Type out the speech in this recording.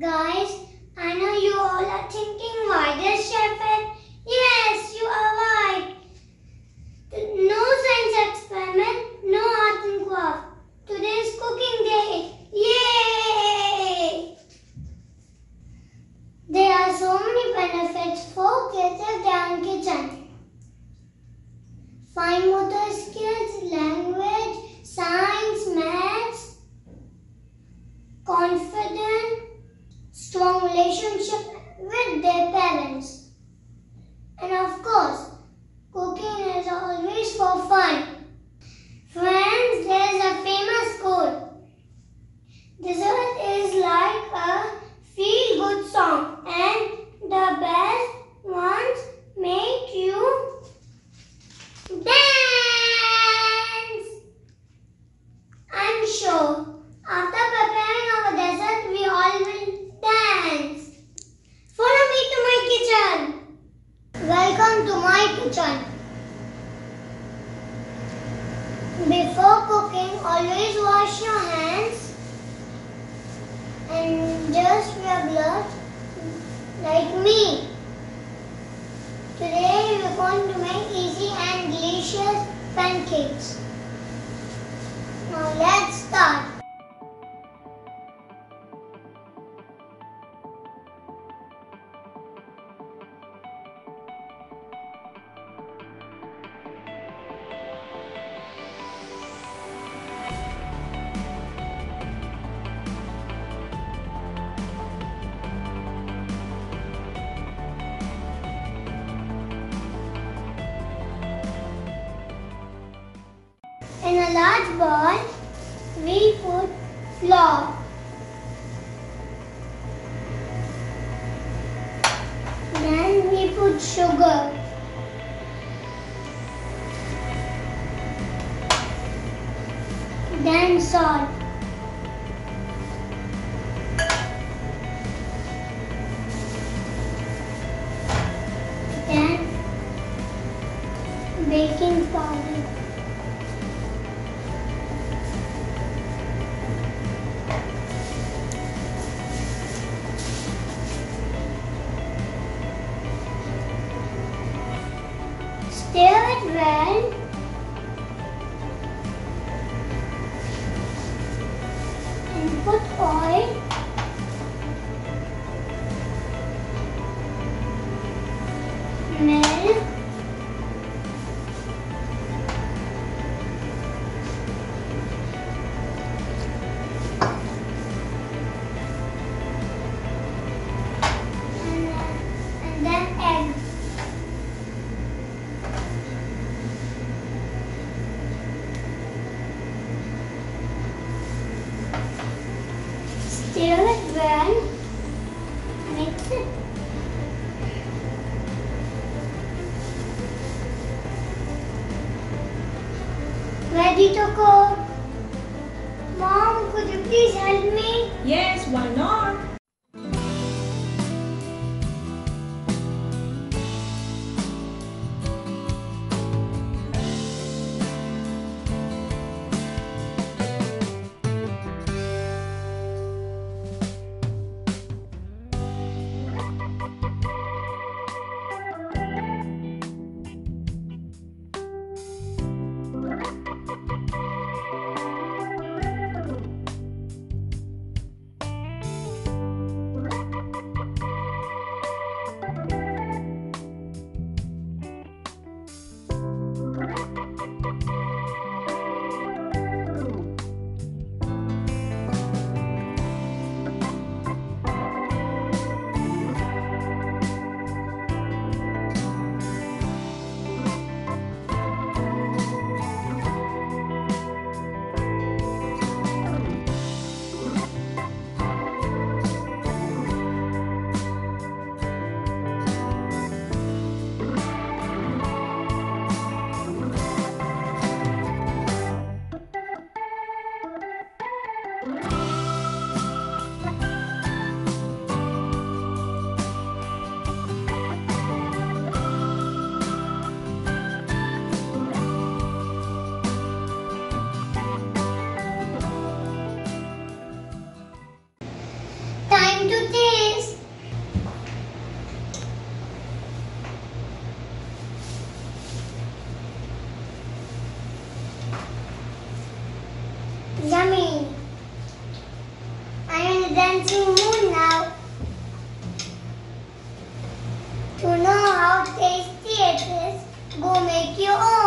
Guys, I know you all are thinking why this chef? Yes, you are right. No science experiment, no art and craft. Today is cooking day. Yay! There are so many benefits for kids if they in kitchen. Fine motor skills relationship with their parents. And of course, cooking is always for fun. Friends, there's a famous quote. Dessert is like a feel good song, and the best ones make you dance. I'm sure after preparing our dessert, we all will dance. Follow me to my kitchen. Welcome to my kitchen. Before cooking, always wash your hands and just wear gloves like me. Today we're going to make easy and delicious pancakes. Now let's start. In a large bowl, we put flour. Then we put sugar. Then salt. Then baking powder. Put oil. Milk. It well. Mix it. Ready to cook? Mom, could you please help me? Yes, why not? Go make your own.